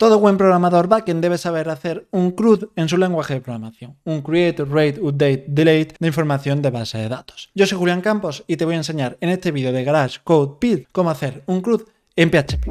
Todo buen programador backend debe saber hacer un CRUD en su lenguaje de programación, un Create, Rate, Update, Delete de información de base de datos. Yo soy Julián Campos y te voy a enseñar en este vídeo de Garage Code Build cómo hacer un CRUD en PHP.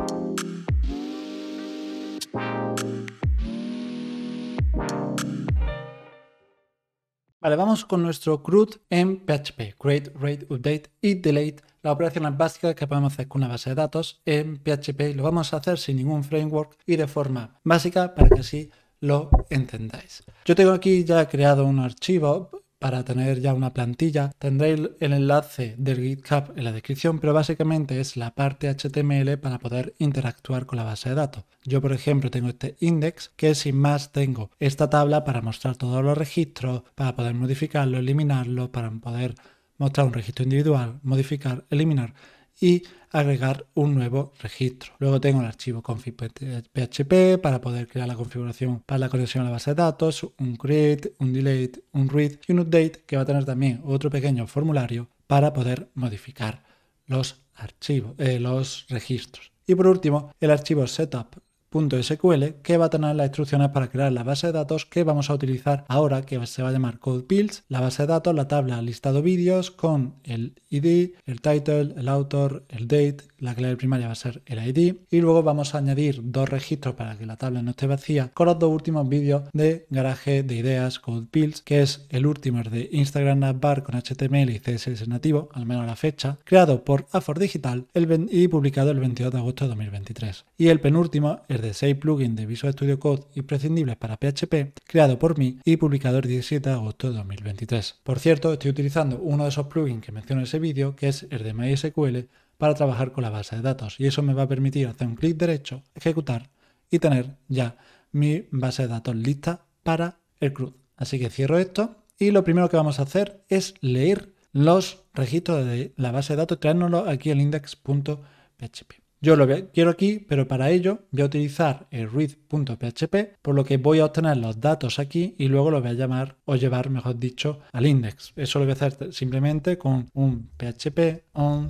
Vale, vamos con nuestro CRUD en PHP, Create, Rate, Update y Delete las operaciones básicas que podemos hacer con una base de datos en PHP y lo vamos a hacer sin ningún framework y de forma básica para que así lo entendáis. Yo tengo aquí ya creado un archivo para tener ya una plantilla. Tendréis el enlace del GitHub en la descripción, pero básicamente es la parte HTML para poder interactuar con la base de datos. Yo, por ejemplo, tengo este index que sin más tengo esta tabla para mostrar todos los registros, para poder modificarlo, eliminarlo, para poder mostrar un registro individual, modificar, eliminar y agregar un nuevo registro. Luego tengo el archivo config.php para poder crear la configuración para la conexión a la base de datos, un create, un delete, un read y un update que va a tener también otro pequeño formulario para poder modificar los archivos, eh, los registros. Y por último, el archivo setup .sql que va a tener las instrucciones para crear la base de datos que vamos a utilizar ahora que se va a llamar code la base de datos, la tabla listado vídeos con el id, el title, el author, el date, la clave primaria va a ser el id y luego vamos a añadir dos registros para que la tabla no esté vacía con los dos últimos vídeos de garaje de ideas code builds que es el último de Instagram App Bar con HTML y CSS nativo, al menos la fecha, creado por Afor Digital y publicado el 22 de agosto de 2023 y el penúltimo es de 6 plugins de Visual Studio Code imprescindibles para PHP, creado por mí y publicado el 17 de agosto de 2023. Por cierto, estoy utilizando uno de esos plugins que menciono en ese vídeo, que es el de MySQL, para trabajar con la base de datos y eso me va a permitir hacer un clic derecho, ejecutar y tener ya mi base de datos lista para el CRUD. Así que cierro esto y lo primero que vamos a hacer es leer los registros de la base de datos, traérnoslo aquí al index.php. Yo lo quiero aquí, pero para ello voy a utilizar el read.php, por lo que voy a obtener los datos aquí y luego lo voy a llamar o llevar, mejor dicho, al index. Eso lo voy a hacer simplemente con un php on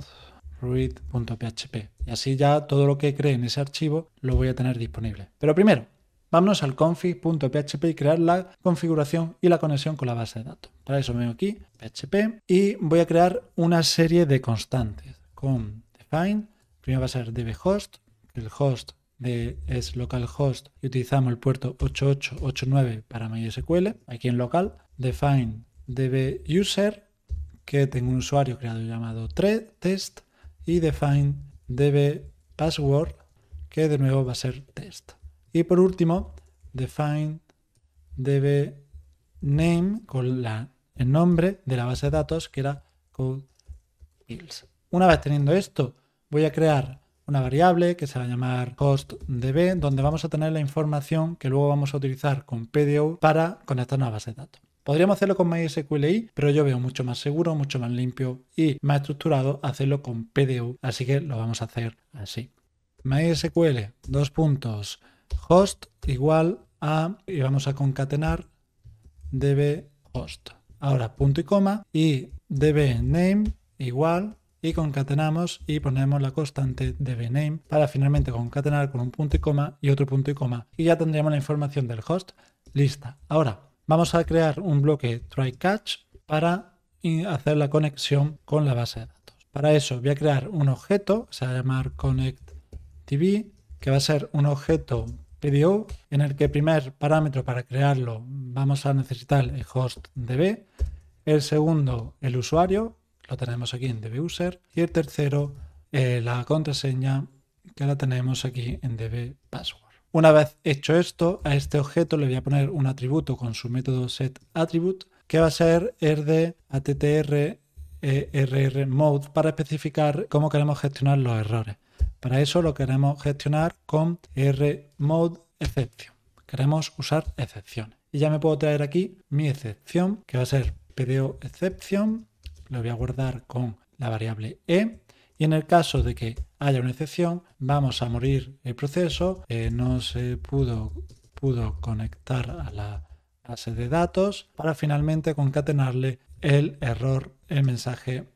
read.php. Y así ya todo lo que cree en ese archivo lo voy a tener disponible. Pero primero, vámonos al config.php y crear la configuración y la conexión con la base de datos. Para eso vengo aquí, php, y voy a crear una serie de constantes con define Primero va a ser dbhost, el host de, es localhost y utilizamos el puerto 8889 para MySQL, aquí en local. Define dbuser, que tengo un usuario creado llamado test, y define dbpassword, que de nuevo va a ser test. Y por último, define dbname con la, el nombre de la base de datos que era code Una vez teniendo esto, voy a crear una variable que se va a llamar hostdb, donde vamos a tener la información que luego vamos a utilizar con PDO para conectarnos a base de datos. Podríamos hacerlo con MySQLi, pero yo veo mucho más seguro, mucho más limpio y más estructurado hacerlo con PDO, así que lo vamos a hacer así. MySQL, dos puntos, host igual a, y vamos a concatenar db host. Ahora punto y coma y db name igual y concatenamos y ponemos la constante de bname para finalmente concatenar con un punto y coma y otro punto y coma y ya tendríamos la información del host lista. Ahora vamos a crear un bloque try catch para hacer la conexión con la base de datos. Para eso voy a crear un objeto, se va a llamar connectDB, que va a ser un objeto PDO en el que el primer parámetro para crearlo vamos a necesitar el host DB, el segundo el usuario lo tenemos aquí en dbuser y el tercero eh, la contraseña que la tenemos aquí en dbpassword. Una vez hecho esto, a este objeto le voy a poner un atributo con su método setAttribute que va a ser el err mode para especificar cómo queremos gestionar los errores. Para eso lo queremos gestionar con rmode exception. Queremos usar excepciones. Y ya me puedo traer aquí mi excepción, que va a ser pdo exception lo voy a guardar con la variable e y en el caso de que haya una excepción vamos a morir el proceso, eh, no se pudo, pudo conectar a la base de datos para finalmente concatenarle el error, el mensaje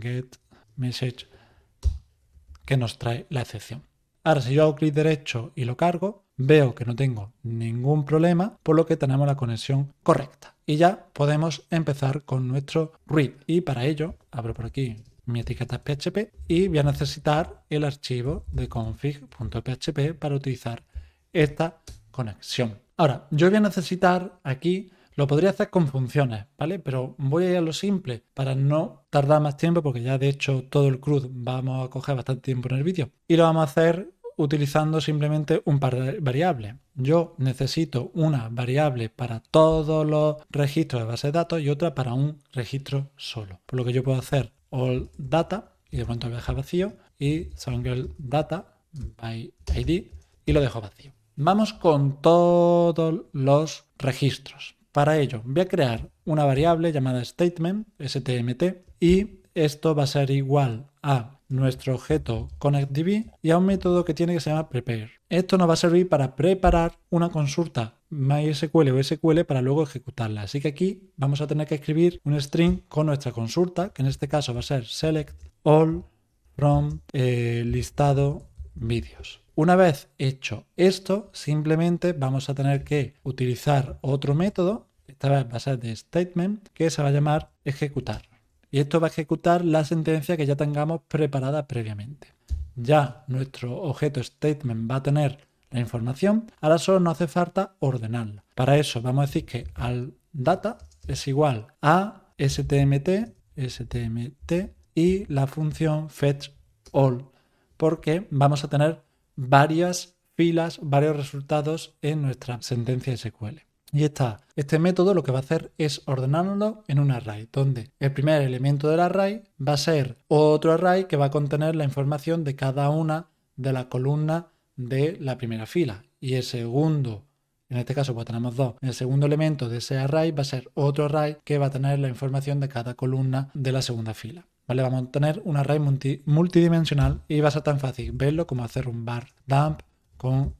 get que nos trae la excepción. Ahora si yo hago clic derecho y lo cargo, veo que no tengo ningún problema, por lo que tenemos la conexión correcta. Y ya podemos empezar con nuestro read. Y para ello, abro por aquí mi etiqueta PHP y voy a necesitar el archivo de config.php para utilizar esta conexión. Ahora, yo voy a necesitar aquí lo podría hacer con funciones, ¿vale? Pero voy a ir a lo simple para no tardar más tiempo porque ya de hecho todo el CRUD vamos a coger bastante tiempo en el vídeo. Y lo vamos a hacer utilizando simplemente un par de variables. Yo necesito una variable para todos los registros de base de datos y otra para un registro solo. Por lo que yo puedo hacer all data y de pronto lo deja vacío y single data by id y lo dejo vacío. Vamos con todos los registros. Para ello voy a crear una variable llamada statement, stmt, y esto va a ser igual a nuestro objeto connectDB y a un método que tiene que se llama prepare. Esto nos va a servir para preparar una consulta MySQL o SQL para luego ejecutarla. Así que aquí vamos a tener que escribir un string con nuestra consulta, que en este caso va a ser select all from eh, listado vídeos. Una vez hecho esto, simplemente vamos a tener que utilizar otro método, esta vez va a ser de statement, que se va a llamar ejecutar. Y esto va a ejecutar la sentencia que ya tengamos preparada previamente. Ya nuestro objeto statement va a tener la información, ahora solo nos hace falta ordenarla. Para eso vamos a decir que al data es igual a stmt, stmt y la función fetch all, porque vamos a tener varias filas, varios resultados en nuestra sentencia SQL. Y está, este método lo que va a hacer es ordenarlo en un array, donde el primer elemento del array va a ser otro array que va a contener la información de cada una de las columnas de la primera fila. Y el segundo, en este caso pues tenemos dos, el segundo elemento de ese array va a ser otro array que va a tener la información de cada columna de la segunda fila. ¿vale? Vamos a tener un array multidimensional y va a ser tan fácil verlo como hacer un bar dump con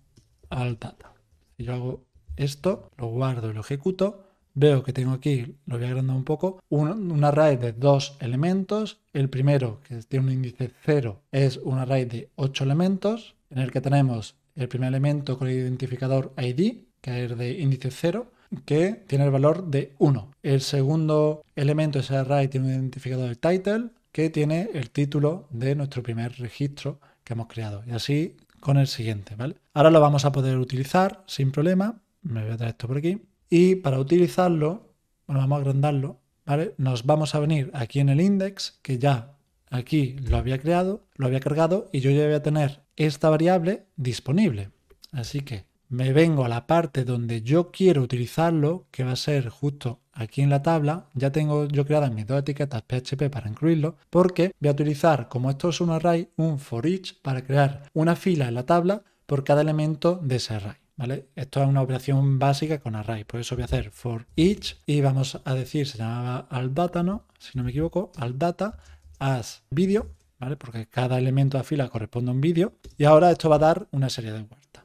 alt data. Si yo hago esto, lo guardo y lo ejecuto, veo que tengo aquí, lo voy a agrandar un poco, un, array de dos elementos. El primero, que tiene un índice 0, es un array de 8 elementos, en el que tenemos el primer elemento con el identificador ID, que es de índice 0, que tiene el valor de 1. El segundo elemento de ese array tiene un identificador de title que tiene el título de nuestro primer registro que hemos creado. Y así con el siguiente, ¿vale? Ahora lo vamos a poder utilizar sin problema. Me voy a traer esto por aquí. Y para utilizarlo, bueno, vamos a agrandarlo, ¿vale? Nos vamos a venir aquí en el index, que ya aquí lo había creado, lo había cargado y yo ya voy a tener esta variable disponible. Así que me vengo a la parte donde yo quiero utilizarlo, que va a ser justo aquí en la tabla. Ya tengo yo creadas mis dos etiquetas PHP para incluirlo, porque voy a utilizar, como esto es un array, un for each para crear una fila en la tabla por cada elemento de ese array. ¿Vale? Esto es una operación básica con array, por eso voy a hacer for each y vamos a decir, se llamaba al data, ¿no? Si no me equivoco, al data as video, Porque cada elemento de la fila corresponde a un vídeo y ahora esto va a dar una serie de vueltas.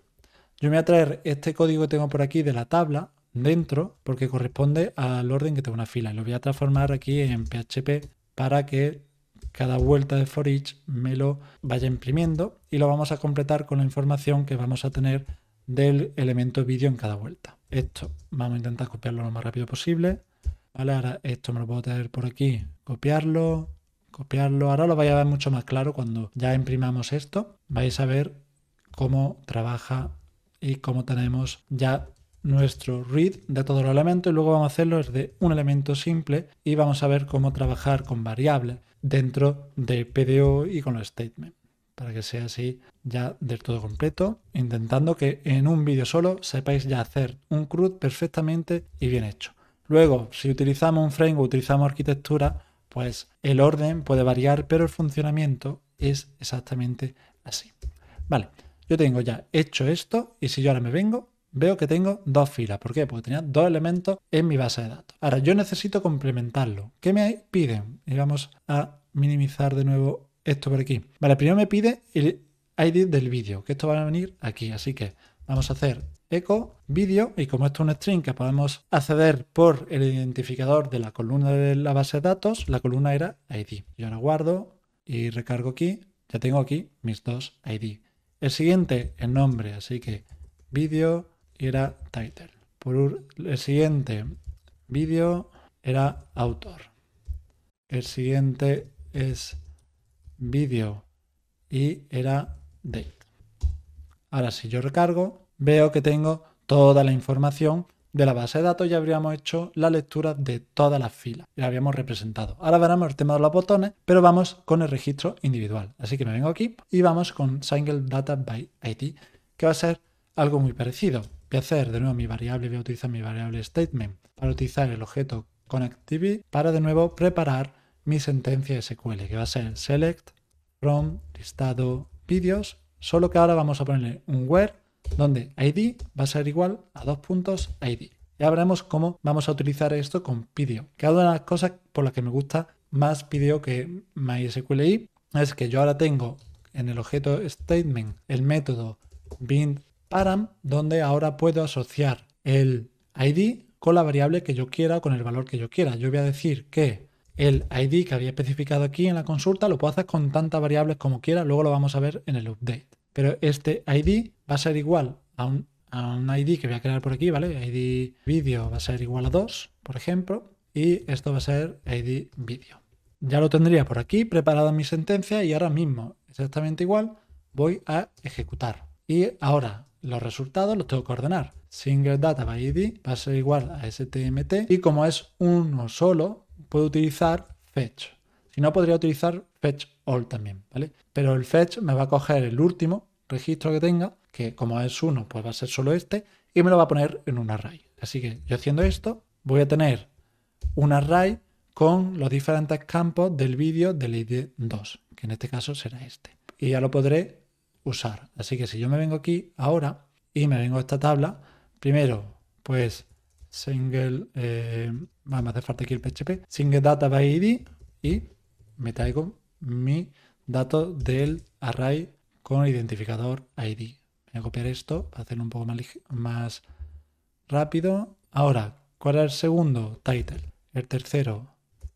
Yo me voy a traer este código que tengo por aquí de la tabla dentro porque corresponde al orden que tengo una fila. Y lo voy a transformar aquí en PHP para que cada vuelta de for each me lo vaya imprimiendo y lo vamos a completar con la información que vamos a tener del elemento vídeo en cada vuelta. Esto vamos a intentar copiarlo lo más rápido posible. Vale, ahora esto me lo puedo traer por aquí, copiarlo, copiarlo. Ahora lo vais a ver mucho más claro cuando ya imprimamos esto. Vais a ver cómo trabaja y como tenemos ya nuestro read de todos los elementos y luego vamos a hacerlo de un elemento simple y vamos a ver cómo trabajar con variables dentro de PDO y con los statements para que sea así ya del todo completo, intentando que en un vídeo solo sepáis ya hacer un CRUD perfectamente y bien hecho. Luego, si utilizamos un frame o utilizamos arquitectura, pues el orden puede variar, pero el funcionamiento es exactamente así. Vale, yo tengo ya hecho esto y si yo ahora me vengo, veo que tengo dos filas. ¿Por qué? Porque tenía dos elementos en mi base de datos. Ahora, yo necesito complementarlo. ¿Qué me piden? Y vamos a minimizar de nuevo esto por aquí. Vale, primero me pide el ID del vídeo, que esto va a venir aquí. Así que vamos a hacer echo vídeo y como esto es un string que podemos acceder por el identificador de la columna de la base de datos, la columna era ID. Yo ahora guardo y recargo aquí. Ya tengo aquí mis dos ID. El siguiente, el nombre, así que vídeo era title. Por el siguiente vídeo era autor. El siguiente es vídeo y era date. Ahora si yo recargo, veo que tengo toda la información de la base de datos ya habríamos hecho la lectura de todas las filas y la habíamos representado. Ahora veremos el tema de los botones, pero vamos con el registro individual. Así que me vengo aquí y vamos con Single Data by ID, que va a ser algo muy parecido. Voy a hacer de nuevo mi variable, voy a utilizar mi variable statement para utilizar el objeto connectivity para de nuevo preparar mi sentencia SQL, que va a ser select from listado vídeos, solo que ahora vamos a ponerle un where donde ID va a ser igual a dos puntos ID. Ya veremos cómo vamos a utilizar esto con Pidio. Que una de las cosas por las que me gusta más Pidio que MySQLi es que yo ahora tengo en el objeto statement el método bindParam donde ahora puedo asociar el ID con la variable que yo quiera, con el valor que yo quiera. Yo voy a decir que el ID que había especificado aquí en la consulta lo puedo hacer con tantas variables como quiera, luego lo vamos a ver en el update pero este ID va a ser igual a un, ID que voy a crear por aquí, ¿vale? ID vídeo va a ser igual a 2, por ejemplo, y esto va a ser ID vídeo. Ya lo tendría por aquí preparada mi sentencia y ahora mismo, exactamente igual, voy a ejecutar. Y ahora los resultados los tengo que ordenar. Single data by ID va a ser igual a STMT y como es uno solo, puedo utilizar fetch. Si no, podría utilizar fetch all también, ¿vale? Pero el fetch me va a coger el último registro que tenga, que como es uno, pues va a ser solo este, y me lo va a poner en un array. Así que yo haciendo esto, voy a tener un array con los diferentes campos del vídeo del ID 2, que en este caso será este. Y ya lo podré usar. Así que si yo me vengo aquí ahora y me vengo a esta tabla, primero, pues single, eh, vamos a hacer falta aquí el PHP, single data by ID y me traigo mi dato del array con identificador ID. Voy a copiar esto para hacerlo un poco más, rápido. Ahora, ¿cuál es el segundo? Title. El tercero,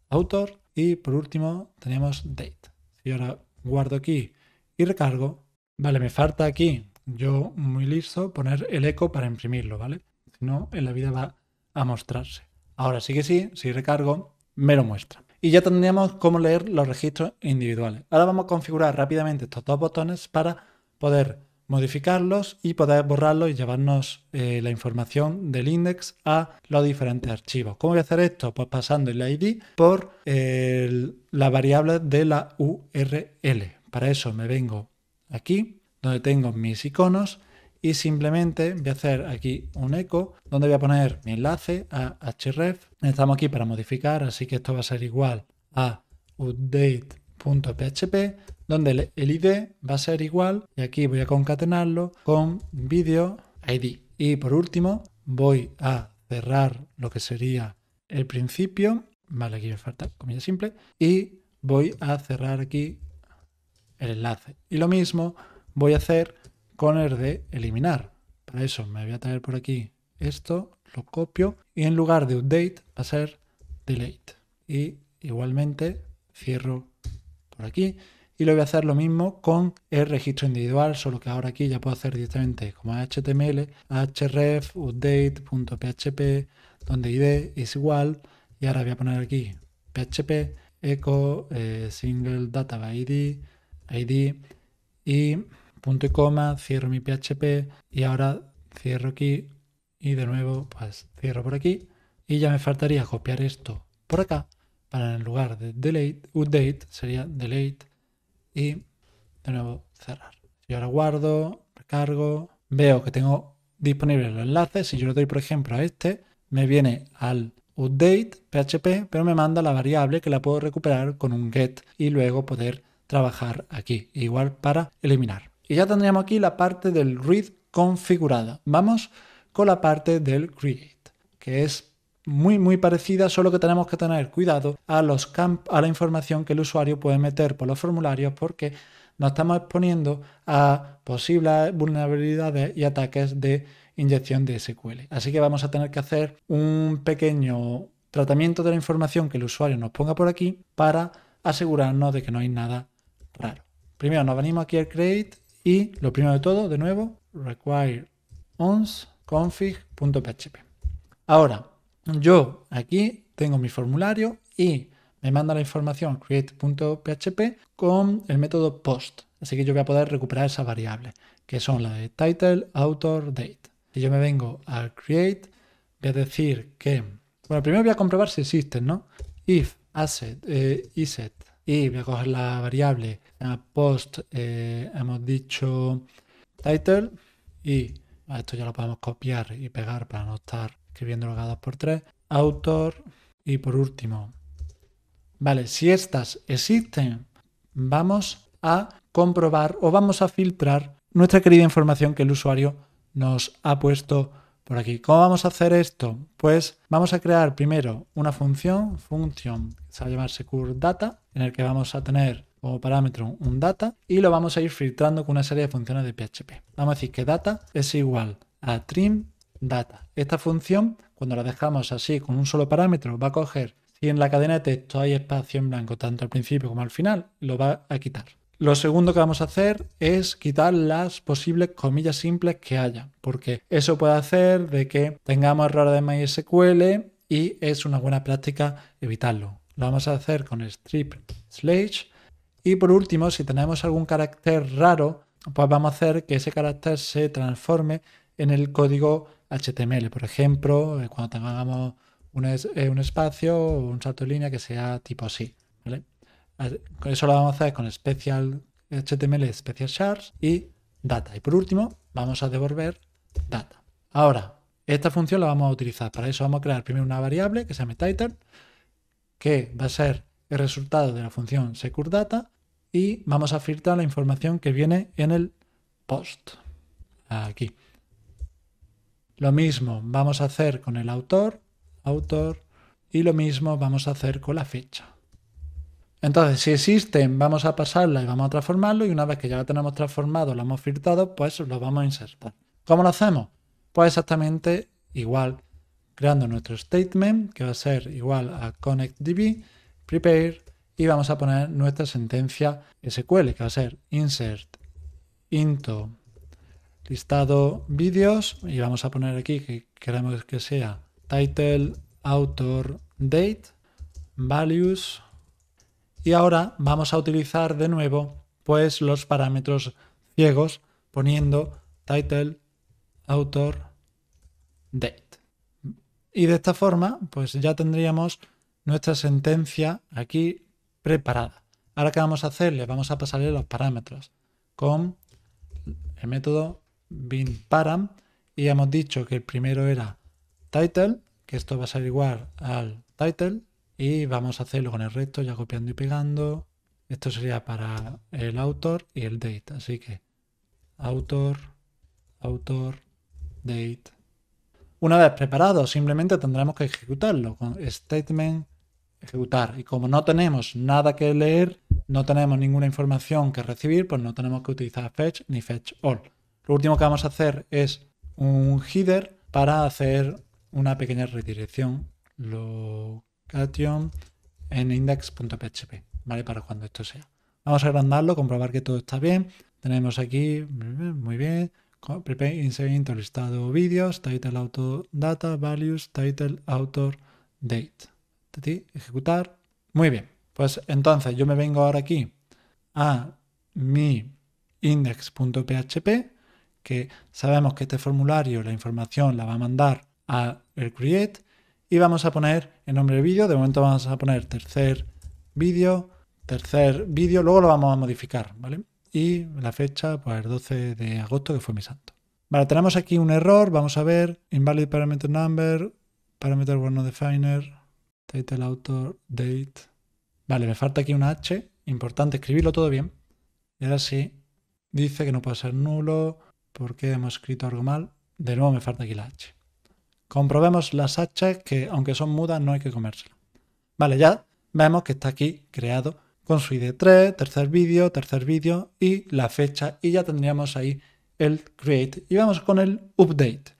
autor. Y por último, tenemos date. Si ahora guardo aquí y recargo, vale, me falta aquí, yo muy listo, poner el eco para imprimirlo, ¿vale? Si no, en la vida va a mostrarse. Ahora sí que sí, si recargo, me lo muestra y ya tendríamos cómo leer los registros individuales. Ahora vamos a configurar rápidamente estos dos botones para poder modificarlos y poder borrarlos y llevarnos eh, la información del index a los diferentes archivos. ¿Cómo voy a hacer esto? Pues pasando el ID por la variable de la URL. Para eso me vengo aquí, donde tengo mis iconos, y simplemente voy a hacer aquí un eco donde voy a poner mi enlace a href. Estamos aquí para modificar, así que esto va a ser igual a update.php donde el id va a ser igual y aquí voy a concatenarlo con video id. Y por último voy a cerrar lo que sería el principio, vale, aquí me falta comilla simple, y voy a cerrar aquí el enlace. Y lo mismo voy a hacer con el de eliminar. Para eso me voy a traer por aquí esto, lo copio y en lugar de update va a ser delete. Y igualmente cierro por aquí y lo voy a hacer lo mismo con el registro individual, solo que ahora aquí ya puedo hacer directamente como HTML, href update.php, donde id es igual, y ahora voy a poner aquí php echo eh, single data by id, id y punto y coma, cierro mi PHP y ahora cierro aquí y de nuevo pues cierro por aquí y ya me faltaría copiar esto por acá para en lugar de delete, update sería delete y de nuevo cerrar. Y ahora guardo, recargo, veo que tengo disponibles los enlaces. Si yo le doy por ejemplo a este, me viene al update PHP, pero me manda la variable que la puedo recuperar con un get y luego poder trabajar aquí. Igual para eliminar. Y ya tendríamos aquí la parte del read configurada. Vamos con la parte del create, que es muy muy parecida, solo que tenemos que tener cuidado a, los a la información que el usuario puede meter por los formularios porque nos estamos exponiendo a posibles vulnerabilidades y ataques de inyección de SQL. Así que vamos a tener que hacer un pequeño tratamiento de la información que el usuario nos ponga por aquí para asegurarnos de que no hay nada raro. Primero nos venimos aquí al create y lo primero de todo, de nuevo, require ons config.php. Ahora, yo aquí tengo mi formulario y me manda la información create.php con el método post. Así que yo voy a poder recuperar esa variable, que son la de title, author, date. Si yo me vengo al create, voy a decir que, bueno, primero voy a comprobar si existen, ¿no? If asset, eh, iset, y voy a coger la variable post, eh, hemos dicho title, y esto ya lo podemos copiar y pegar para no estar escribiéndolo cada dos por tres. Autor, y por último, vale, si estas existen, vamos a comprobar o vamos a filtrar nuestra querida información que el usuario nos ha puesto por aquí. ¿Cómo vamos a hacer esto? Pues vamos a crear primero una función, función que se va a llamar secure en el que vamos a tener como parámetro un data y lo vamos a ir filtrando con una serie de funciones de PHP. Vamos a decir que data es igual a trim data. Esta función, cuando la dejamos así con un solo parámetro, va a coger si en la cadena de texto hay espacio en blanco tanto al principio como al final, lo va a quitar. Lo segundo que vamos a hacer es quitar las posibles comillas simples que haya, porque eso puede hacer de que tengamos errores de MySQL y es una buena práctica evitarlo. Lo vamos a hacer con strip slash y por último, si tenemos algún carácter raro, pues vamos a hacer que ese carácter se transforme en el código HTML. Por ejemplo, eh, cuando tengamos un, eh, un espacio o un salto de línea que sea tipo así. Eso lo vamos a hacer con special HTML, special shards y data. Y por último, vamos a devolver data. Ahora, esta función la vamos a utilizar. Para eso vamos a crear primero una variable que se llama title, que va a ser el resultado de la función securData y vamos a filtrar la información que viene en el post. Aquí. Lo mismo vamos a hacer con el autor, autor, y lo mismo vamos a hacer con la fecha. Entonces, si existen, vamos a pasarla y vamos a transformarlo y una vez que ya lo tenemos transformado, lo hemos filtrado, pues lo vamos a insertar. ¿Cómo lo hacemos? Pues exactamente igual, creando nuestro statement, que va a ser igual a connectdb, prepare, y vamos a poner nuestra sentencia SQL, que va a ser insert into listado vídeos y vamos a poner aquí que queremos que sea title, author, date, values, y ahora vamos a utilizar de nuevo pues los parámetros ciegos poniendo title, author, date. Y de esta forma pues ya tendríamos nuestra sentencia aquí preparada. Ahora qué vamos a hacer? Le vamos a pasarle los parámetros con el método binParam y hemos dicho que el primero era title, que esto va a ser igual al title y vamos a hacerlo con el resto, ya copiando y pegando. Esto sería para el autor y el date. Así que autor, autor, date. Una vez preparado, simplemente tendremos que ejecutarlo con statement ejecutar. Y como no tenemos nada que leer, no tenemos ninguna información que recibir, pues no tenemos que utilizar fetch ni fetch all. Lo último que vamos a hacer es un header para hacer una pequeña redirección. En index.php, ¿vale? Para cuando esto sea. Vamos a agrandarlo, comprobar que todo está bien. Tenemos aquí, muy bien, prepare insert listado vídeos, title auto data, values, title author date. Ejecutar. Muy bien. Pues entonces yo me vengo ahora aquí a mi index.php, que sabemos que este formulario la información la va a mandar a el create y vamos a poner el nombre del vídeo. De momento vamos a poner tercer vídeo, tercer vídeo, luego lo vamos a modificar, ¿vale? Y la fecha, pues el 12 de agosto, que fue mi santo. Vale, tenemos aquí un error, vamos a ver, invalid parameter number, parameter were not definer, title author, date. Vale, me falta aquí una H, importante escribirlo todo bien. Y ahora sí, dice que no puede ser nulo, porque hemos escrito algo mal. De nuevo me falta aquí la H. Comprobemos las H que, aunque son mudas, no hay que comérselas. Vale, ya vemos que está aquí creado con su ID 3, tercer vídeo, tercer vídeo y la fecha. Y ya tendríamos ahí el create. Y vamos con el update,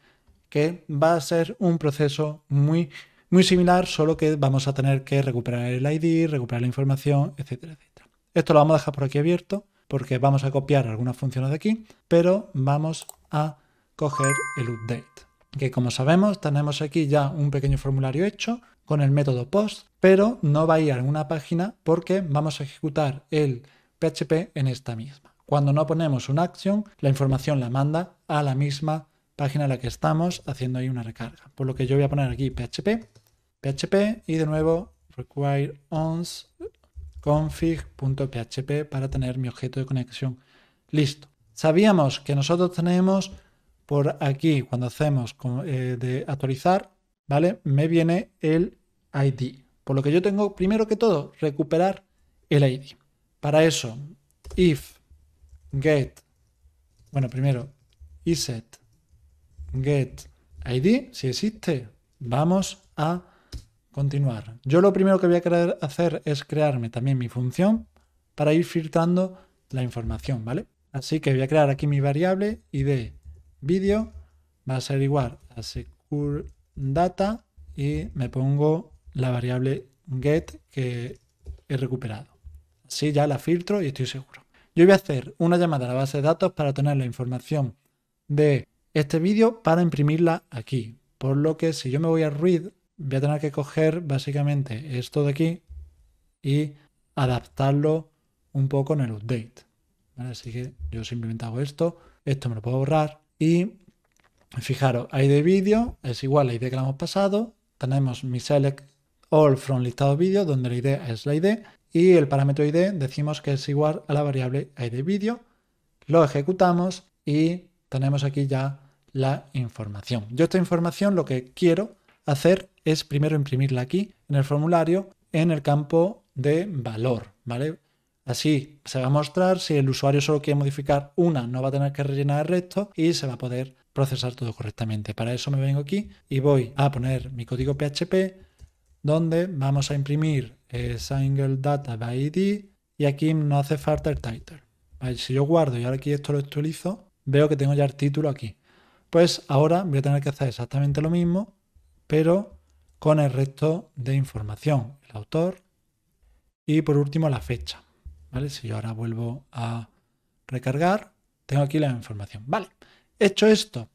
que va a ser un proceso muy, muy similar, solo que vamos a tener que recuperar el ID, recuperar la información, etcétera, etcétera. Esto lo vamos a dejar por aquí abierto porque vamos a copiar algunas funciones de aquí, pero vamos a coger el update. Que como sabemos tenemos aquí ya un pequeño formulario hecho con el método post, pero no va a ir a una página porque vamos a ejecutar el PHP en esta misma. Cuando no ponemos una acción, la información la manda a la misma página en la que estamos haciendo ahí una recarga. Por lo que yo voy a poner aquí PHP, PHP y de nuevo require config.php para tener mi objeto de conexión listo. Sabíamos que nosotros tenemos por aquí, cuando hacemos eh, de actualizar, ¿vale? Me viene el ID. Por lo que yo tengo, primero que todo, recuperar el ID. Para eso, if get, bueno, primero, iset get ID, si existe, vamos a continuar. Yo lo primero que voy a querer hacer es crearme también mi función para ir filtrando la información, ¿vale? Así que voy a crear aquí mi variable id vídeo va a ser igual a secure data y me pongo la variable get que he recuperado. Así ya la filtro y estoy seguro. Yo voy a hacer una llamada a la base de datos para tener la información de este vídeo para imprimirla aquí. Por lo que si yo me voy a read, voy a tener que coger básicamente esto de aquí y adaptarlo un poco en el update. Así que yo simplemente hago esto, esto me lo puedo borrar y fijaros, ID vídeo es igual a la ID que le hemos pasado, tenemos mi select all from listado vídeo donde la ID es la ID y el parámetro ID decimos que es igual a la variable ID vídeo, lo ejecutamos y tenemos aquí ya la información. Yo esta información lo que quiero hacer es primero imprimirla aquí en el formulario en el campo de valor, ¿vale? Así se va a mostrar si el usuario solo quiere modificar una, no va a tener que rellenar el resto y se va a poder procesar todo correctamente. Para eso me vengo aquí y voy a poner mi código PHP donde vamos a imprimir eh, single data by ID y aquí no hace falta el title. Si yo guardo y ahora aquí esto lo actualizo, veo que tengo ya el título aquí. Pues ahora voy a tener que hacer exactamente lo mismo, pero con el resto de información, el autor y por último la fecha. ¿Vale? Si yo ahora vuelvo a recargar, tengo aquí la información. Vale, hecho esto,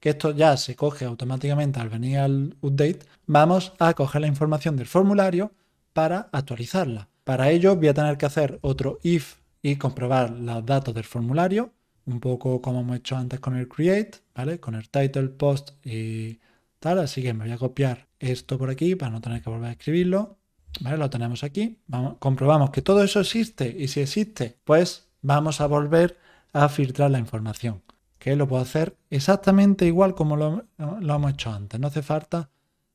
que esto ya se coge automáticamente al venir al update, vamos a coger la información del formulario para actualizarla. Para ello voy a tener que hacer otro if y comprobar los datos del formulario, un poco como hemos hecho antes con el create, ¿vale? Con el title, post y tal. Así que me voy a copiar esto por aquí para no tener que volver a escribirlo. Lo tenemos aquí. Comprobamos que todo eso existe y si existe, pues vamos a volver a filtrar la información. Que lo puedo hacer exactamente igual como lo, hemos hecho antes. No hace falta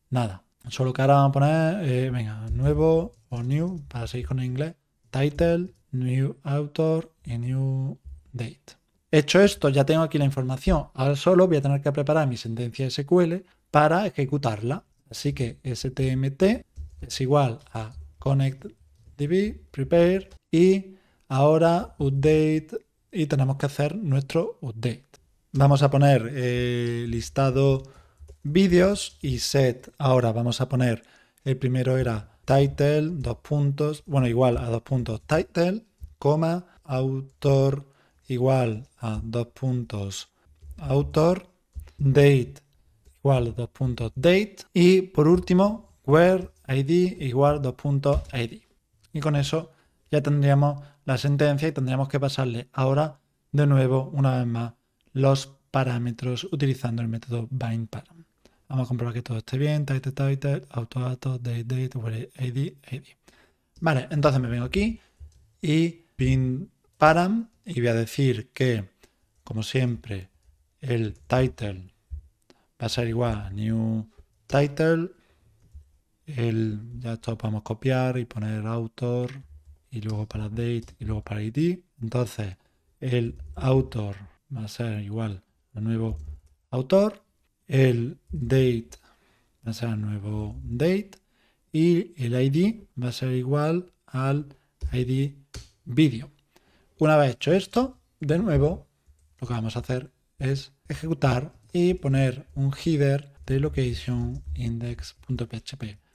nada. Solo que ahora vamos a poner, eh, venga, nuevo o new, para seguir con el inglés. Title, new author y new date. Hecho esto, ya tengo aquí la información. Ahora solo voy a tener que preparar mi sentencia SQL para ejecutarla. Así que stmt es igual a connectdb, prepare y ahora update y tenemos que hacer nuestro update. Vamos a poner eh, listado vídeos y set. Ahora vamos a poner, el primero era title, dos puntos, bueno, igual a dos puntos title, coma, autor igual a dos puntos autor, date igual a dos puntos date y por último where id igual 2.id. Y con eso ya tendríamos la sentencia y tendríamos que pasarle ahora de nuevo, una vez más, los parámetros utilizando el método bindParam. Vamos a comprobar que todo esté bien, title, title, auto, auto, date, date, where id, id. Vale, entonces me vengo aquí y bindParam y voy a decir que, como siempre, el title va a ser igual a new title el, ya esto podemos copiar y poner autor y luego para date y luego para id. Entonces el autor va a ser igual al nuevo autor, el date va a ser nuevo date y el id va a ser igual al id vídeo. Una vez hecho esto, de nuevo lo que vamos a hacer es ejecutar y poner un header de location index.php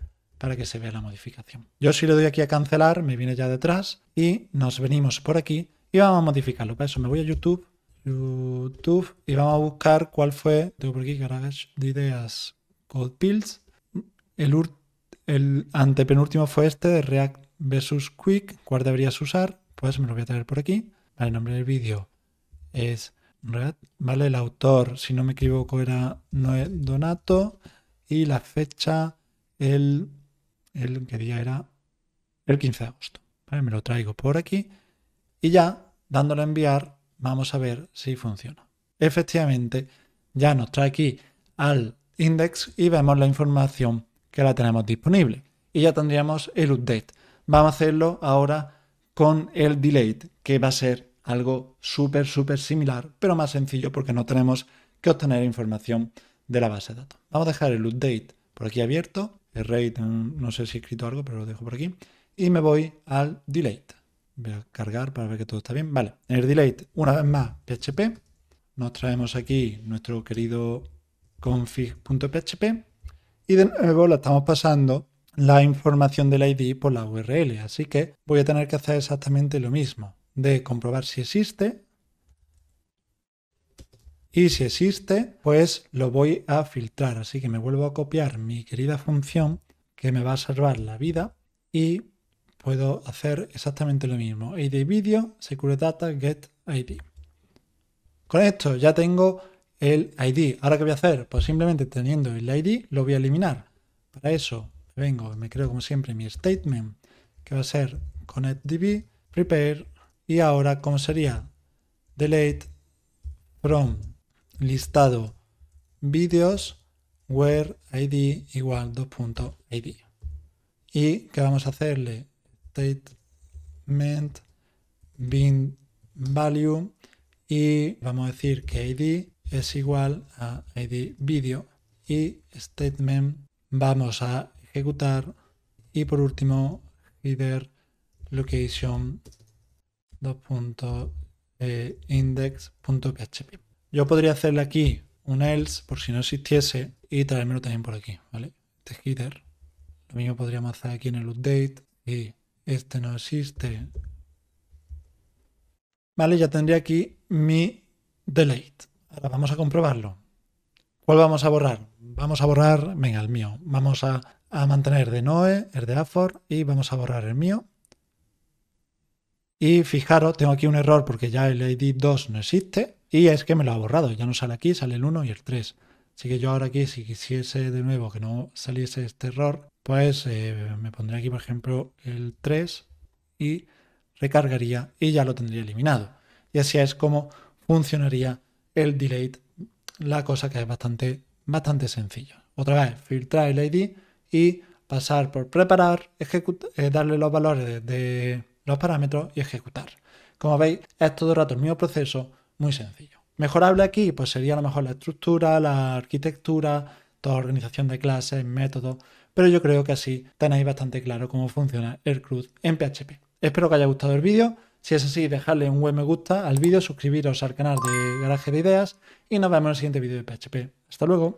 para que se vea la modificación. Yo si le doy aquí a cancelar, me viene ya detrás y nos venimos por aquí y vamos a modificarlo. Para eso me voy a YouTube, YouTube y vamos a buscar cuál fue, tengo por aquí Garage de ideas Code Builds. El, el antepenúltimo fue este de React versus Quick. ¿Cuál deberías usar? Pues me lo voy a traer por aquí. el nombre del vídeo es React. Vale, el autor, si no me equivoco, era Noé Donato. Y la fecha, el, el ¿qué día era? El 15 de agosto. me lo traigo por aquí. Y ya, dándole a enviar, vamos a ver si funciona. Efectivamente, ya nos trae aquí al index y vemos la información que la tenemos disponible. Y ya tendríamos el update. Vamos a hacerlo ahora con el delete, que va a ser algo súper, súper similar, pero más sencillo porque no tenemos que obtener información de la base de datos. Vamos a dejar el update por aquí abierto, rate, no sé si he escrito algo, pero lo dejo por aquí, y me voy al delete. Voy a cargar para ver que todo está bien. Vale, en el delete, una vez más, PHP. Nos traemos aquí nuestro querido config.php y de nuevo le estamos pasando la información del ID por la URL. Así que voy a tener que hacer exactamente lo mismo, de comprobar si existe. Y si existe, pues lo voy a filtrar. Así que me vuelvo a copiar mi querida función que me va a salvar la vida y puedo hacer exactamente lo mismo. ID video, secure data, get ID. Con esto ya tengo el ID. Ahora, ¿qué voy a hacer? Pues simplemente teniendo el ID lo voy a eliminar. Para eso vengo, me creo como siempre mi statement, que va a ser connectdb, prepare, y ahora, ¿cómo sería? Delete from listado videos where id igual 2.id. Y que vamos a hacerle statement bin value y vamos a decir que id es igual a id video y statement vamos a ejecutar y por último header location index.php. Yo podría hacerle aquí un else por si no existiese y traérmelo también por aquí, ¿vale? Este header. Lo mismo podríamos hacer aquí en el update y este no existe. Vale, ya tendría aquí mi delete. Ahora vamos a comprobarlo. ¿Cuál vamos a borrar? Vamos a borrar, venga, el mío. Vamos a, mantener de Noe, el de Afor y vamos a borrar el mío. Y fijaros, tengo aquí un error porque ya el ID 2 no existe y es que me lo ha borrado. Ya no sale aquí, sale el 1 y el 3. Así que yo ahora aquí, si quisiese de nuevo que no saliese este error, pues eh, me pondría aquí, por ejemplo, el 3 y recargaría y ya lo tendría eliminado. Y así es como funcionaría el delete, la cosa que es bastante, bastante sencillo. Otra vez, filtrar el ID y pasar por preparar, eh, darle los valores de, los parámetros y ejecutar. Como veis, es todo el rato el mismo proceso, muy sencillo. Mejorable aquí, pues sería a lo mejor la estructura, la arquitectura, toda organización de clases, métodos, pero yo creo que así tenéis bastante claro cómo funciona el CRUD en PHP. Espero que haya gustado el vídeo. Si es así, dejadle un buen me gusta al vídeo, suscribiros al canal de Garaje de Ideas y nos vemos en el siguiente vídeo de PHP. Hasta luego.